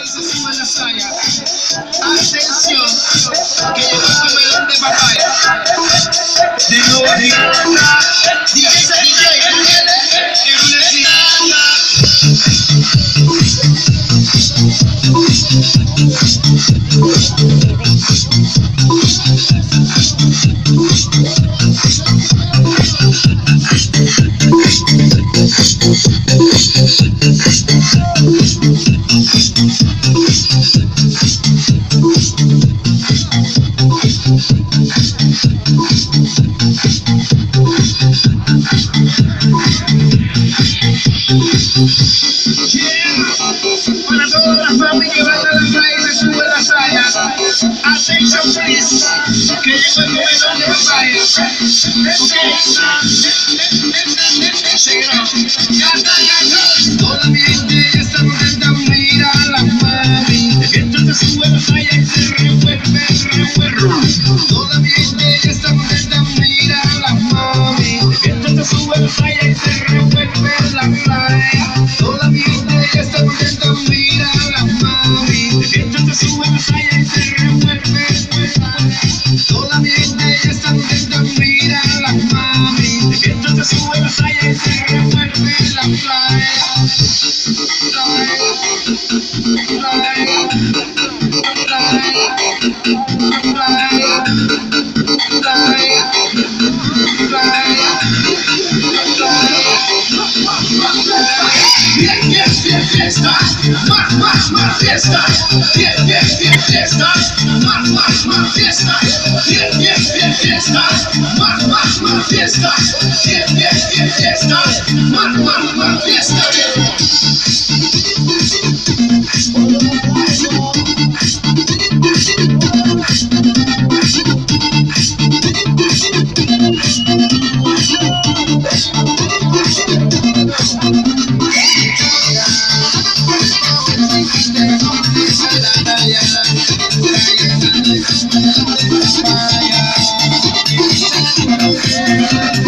encima. Atención, que llegó su melón de papaya. De nuevo aquí. Sing it out. Manifestas, manifestas, manifestas, manifestas. Yeah.